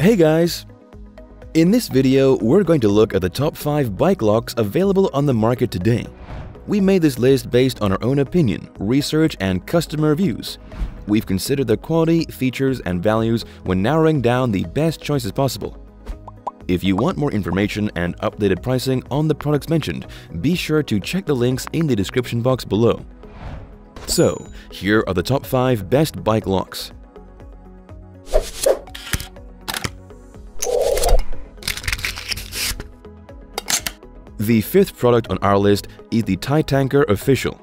Hey guys! In this video, we're going to look at the top 5 bike locks available on the market today. We made this list based on our own opinion, research, and customer reviews. We've considered the quality, features, and values when narrowing down the best choices possible. If you want more information and updated pricing on the products mentioned, be sure to check the links in the description box below. So, here are the top 5 best bike locks. The fifth product on our list is the Titanker Official.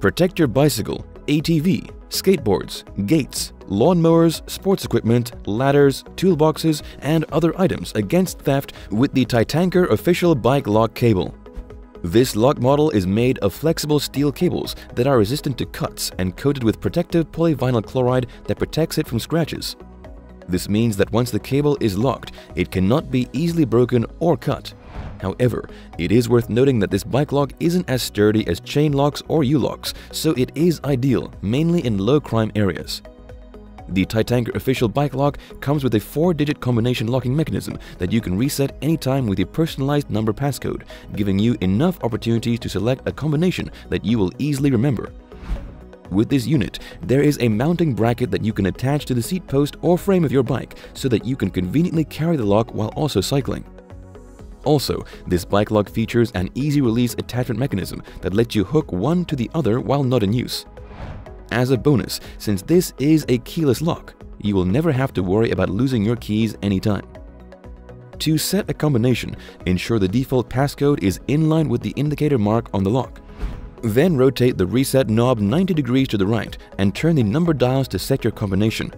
Protect your bicycle, ATV, skateboards, gates, lawnmowers, sports equipment, ladders, toolboxes, and other items against theft with the Titanker Official Bike Lock Cable. This lock model is made of flexible steel cables that are resistant to cuts and coated with protective polyvinyl chloride that protects it from scratches. This means that once the cable is locked, it cannot be easily broken or cut. However, it is worth noting that this bike lock isn't as sturdy as chain locks or U-locks, so it is ideal, mainly in low-crime areas. The Titanker official bike lock comes with a 4-digit combination locking mechanism that you can reset anytime with your personalized number passcode, giving you enough opportunities to select a combination that you will easily remember. With this unit, there is a mounting bracket that you can attach to the seat post or frame of your bike so that you can conveniently carry the lock while also cycling. Also, this bike lock features an easy release attachment mechanism that lets you hook one to the other while not in use. As a bonus, since this is a keyless lock, you will never have to worry about losing your keys anytime. To set a combination, ensure the default passcode is in line with the indicator mark on the lock. Then rotate the reset knob 90 degrees to the right and turn the number dials to set your combination.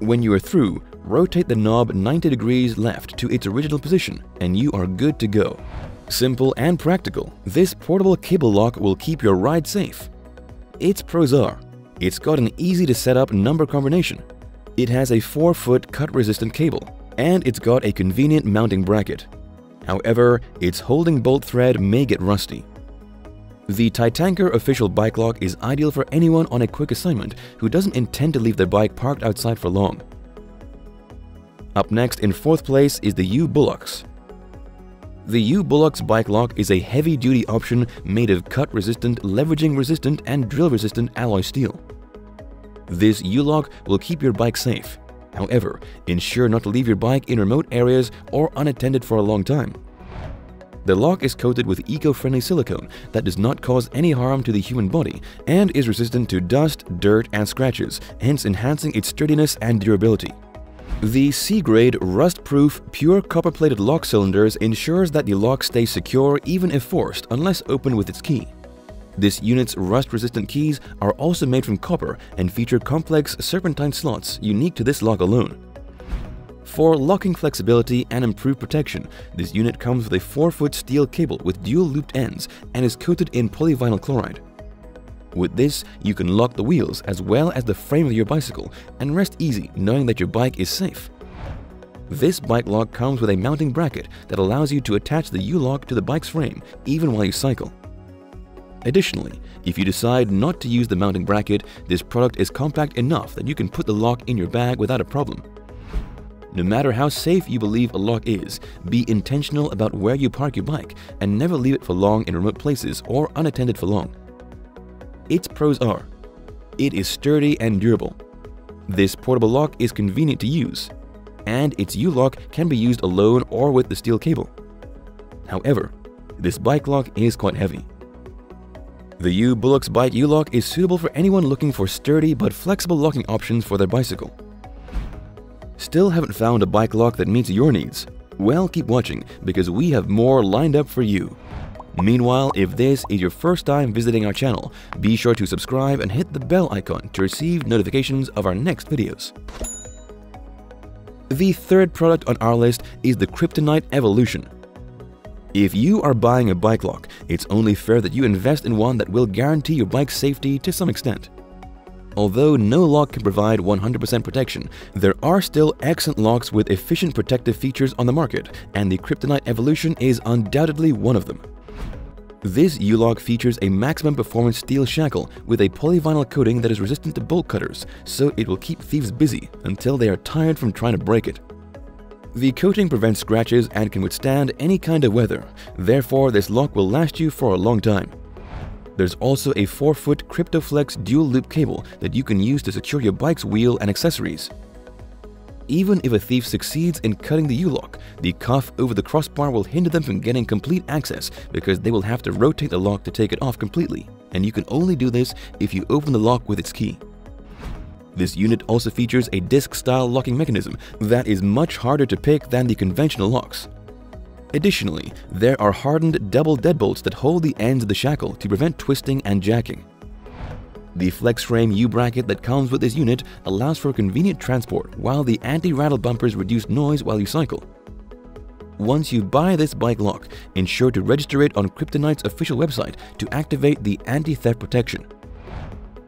When you are through, rotate the knob 90 degrees left to its original position and you are good to go. Simple and practical, this portable cable lock will keep your ride safe. Its pros are, it's got an easy to set up number combination, it has a 4-foot cut-resistant cable, and it's got a convenient mounting bracket. However, its holding bolt thread may get rusty. The Titanker official bike lock is ideal for anyone on a quick assignment who doesn't intend to leave their bike parked outside for long. Up next in fourth place is the UBULLOX. The UBULLOX bike lock is a heavy-duty option made of cut-resistant, leveraging-resistant, and drill-resistant alloy steel. This U-lock will keep your bike safe. However, ensure not to leave your bike in remote areas or unattended for a long time. The lock is coated with eco-friendly silicone that does not cause any harm to the human body and is resistant to dust, dirt, and scratches, hence enhancing its sturdiness and durability. The C-grade rust-proof pure copper-plated lock cylinders ensures that the lock stays secure even if forced unless opened with its key. This unit's rust-resistant keys are also made from copper and feature complex serpentine slots unique to this lock alone. For locking flexibility and improved protection, this unit comes with a 4-foot steel cable with dual looped ends and is coated in polyvinyl chloride. With this, you can lock the wheels as well as the frame of your bicycle and rest easy knowing that your bike is safe. This bike lock comes with a mounting bracket that allows you to attach the U-lock to the bike's frame even while you cycle. Additionally, if you decide not to use the mounting bracket, this product is compact enough that you can put the lock in your bag without a problem. No matter how safe you believe a lock is, be intentional about where you park your bike and never leave it for long in remote places or unattended for long. Its pros are, it is sturdy and durable. This portable lock is convenient to use, and its U-lock can be used alone or with the steel cable. However, this bike lock is quite heavy. The UBULLOX Bike U-Lock is suitable for anyone looking for sturdy but flexible locking options for their bicycle. Still haven't found a bike lock that meets your needs? Well, keep watching because we have more lined up for you. Meanwhile, if this is your first time visiting our channel, be sure to subscribe and hit the bell icon to receive notifications of our next videos. The third product on our list is the Kryptonite Evolution. If you are buying a bike lock, it's only fair that you invest in one that will guarantee your bike's safety to some extent. Although no lock can provide 100% protection, there are still excellent locks with efficient protective features on the market, and the Kryptonite Evolution is undoubtedly one of them. This U-lock features a maximum performance steel shackle with a polyvinyl coating that is resistant to bolt cutters, so it will keep thieves busy until they are tired from trying to break it. The coating prevents scratches and can withstand any kind of weather, therefore this lock will last you for a long time. There's also a 4-foot KryptoFlex dual-loop cable that you can use to secure your bike's wheel and accessories. Even if a thief succeeds in cutting the U-lock, the cuff over the crossbar will hinder them from getting complete access because they will have to rotate the lock to take it off completely, and you can only do this if you open the lock with its key. This unit also features a disc-style locking mechanism that is much harder to pick than the conventional locks. Additionally, there are hardened double deadbolts that hold the ends of the shackle to prevent twisting and jacking. The flex frame U-bracket that comes with this unit allows for convenient transport while the anti-rattle bumpers reduce noise while you cycle. Once you buy this bike lock, ensure to register it on Kryptonite's official website to activate the anti-theft protection.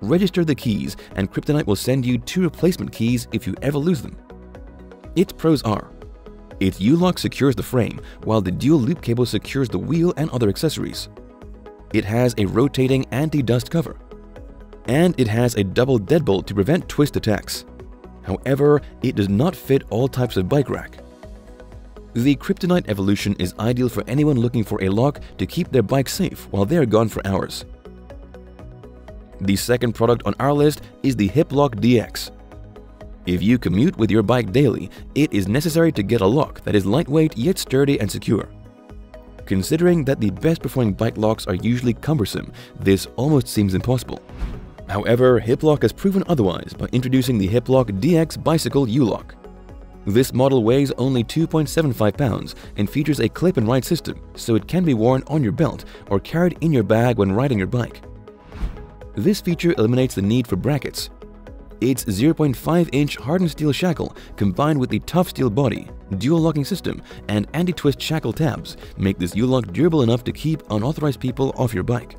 Register the keys and Kryptonite will send you two replacement keys if you ever lose them. Its pros are its U-lock secures the frame, while the dual loop cable secures the wheel and other accessories. It has a rotating anti-dust cover, and it has a double deadbolt to prevent twist attacks. However, it does not fit all types of bike rack. The Kryptonite Evolution is ideal for anyone looking for a lock to keep their bike safe while they are gone for hours. The second product on our list is the Hiplok DX. If you commute with your bike daily, it is necessary to get a lock that is lightweight yet sturdy and secure. Considering that the best performing bike locks are usually cumbersome, this almost seems impossible. However, Hiplok has proven otherwise by introducing the Hiplok DX Bicycle U-Lock. This model weighs only 2.75 pounds and features a clip-and-ride system, so it can be worn on your belt or carried in your bag when riding your bike. This feature eliminates the need for brackets. Its 0.5-inch hardened steel shackle combined with the tough steel body, dual locking system, and anti-twist shackle tabs make this U-Lock durable enough to keep unauthorized people off your bike.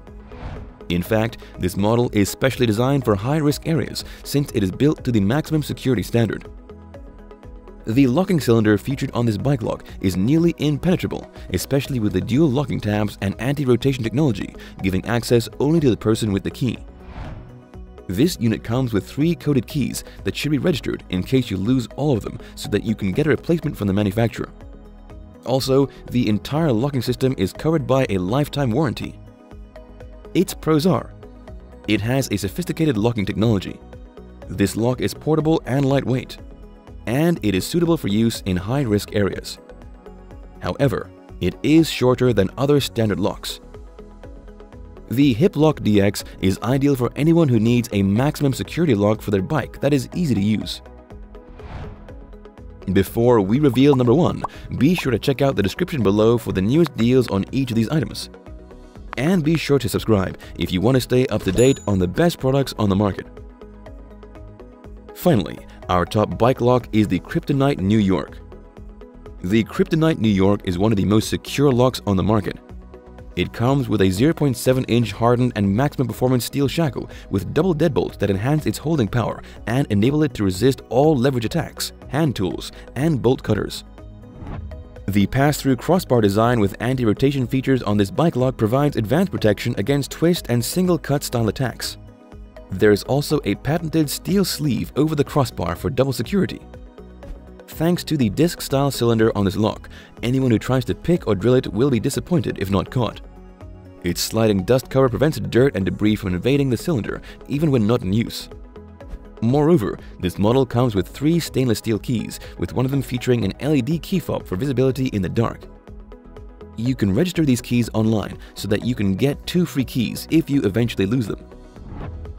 In fact, this model is specially designed for high-risk areas since it is built to the maximum security standard. The locking cylinder featured on this bike lock is nearly impenetrable, especially with the dual locking tabs and anti-rotation technology, giving access only to the person with the key. This unit comes with three coded keys that should be registered in case you lose all of them so that you can get a replacement from the manufacturer. Also, the entire locking system is covered by a lifetime warranty. Its pros are It has a sophisticated locking technology. This lock is portable and lightweight, and it is suitable for use in high-risk areas. However, it is shorter than other standard locks. The Hiplok DX is ideal for anyone who needs a maximum security lock for their bike that is easy to use. Before we reveal number 1, be sure to check out the description below for the newest deals on each of these items. And be sure to subscribe if you want to stay up to date on the best products on the market. Finally, our top bike lock is the Kryptonite New York. The Kryptonite New York is one of the most secure locks on the market. It comes with a 0.7-inch hardened and maximum performance steel shackle with double deadbolts that enhance its holding power and enable it to resist all leverage attacks, hand tools, and bolt cutters. The pass-through crossbar design with anti-rotation features on this bike lock provides advanced protection against twist and single-cut style attacks. There is also a patented steel sleeve over the crossbar for double security. Thanks to the disc-style cylinder on this lock, anyone who tries to pick or drill it will be disappointed if not caught. Its sliding dust cover prevents dirt and debris from invading the cylinder, even when not in use. Moreover, this model comes with three stainless steel keys, with one of them featuring an LED key fob for visibility in the dark. You can register these keys online so that you can get two free keys if you eventually lose them.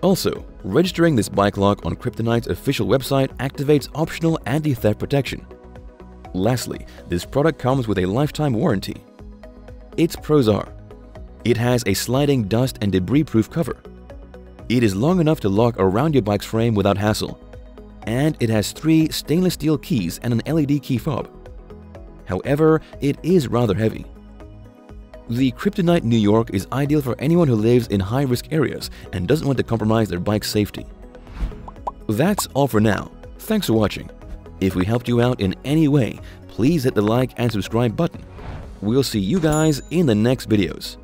Also, registering this bike lock on Kryptonite's official website activates optional anti-theft protection. Lastly, this product comes with a lifetime warranty. Its pros are It has a sliding dust and debris-proof cover, it is long enough to lock around your bike's frame without hassle. And it has three stainless steel keys and an LED key fob. However, it is rather heavy. The Kryptonite New York is ideal for anyone who lives in high-risk areas and doesn't want to compromise their bike's safety. That's all for now. Thanks for watching. If we helped you out in any way, please hit the like and subscribe button. We'll see you guys in the next videos.